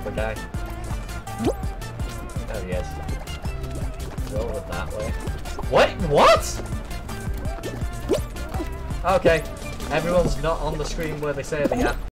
other guy. Oh, there. Go that way. Wait, what? Okay, everyone's not on the screen where they say they are.